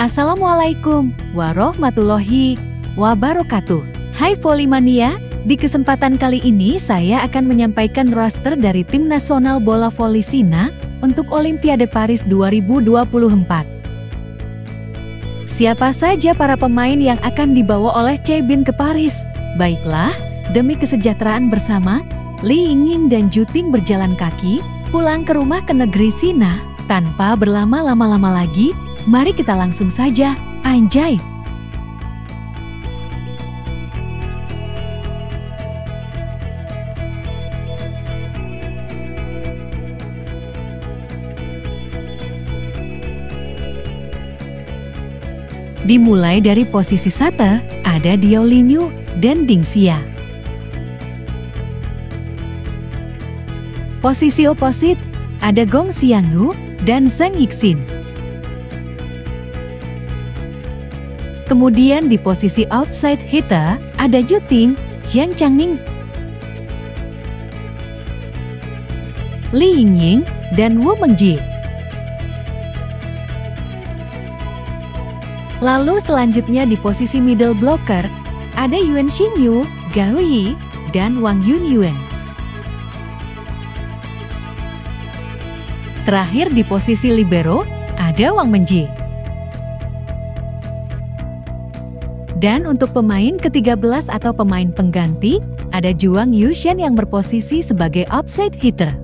Assalamualaikum warahmatullahi wabarakatuh. Hai Volimania, di kesempatan kali ini saya akan menyampaikan roster dari tim nasional bola voli Sina untuk Olimpiade Paris 2024. Siapa saja para pemain yang akan dibawa oleh Cebin ke Paris? Baiklah, demi kesejahteraan bersama, Li Yingying dan Juting berjalan kaki pulang ke rumah ke negeri Sina. Tanpa berlama-lama-lama lagi, mari kita langsung saja, anjay! Dimulai dari posisi sata, ada Diao Linyu dan Ding Xia. Posisi oposit, ada Gong Xiangyu dan Zhang Yixin. Kemudian di posisi outside hitter, ada Juting, Yang Changning, Li Yingying, dan Wu Mengji. Lalu selanjutnya di posisi middle blocker, ada Yuan Xinyu, Gao Yi, dan Wang Yunyuan. Terakhir di posisi libero, ada Wang Menji. Dan untuk pemain ke-13 atau pemain pengganti, ada Juang Yushen yang berposisi sebagai outside hitter.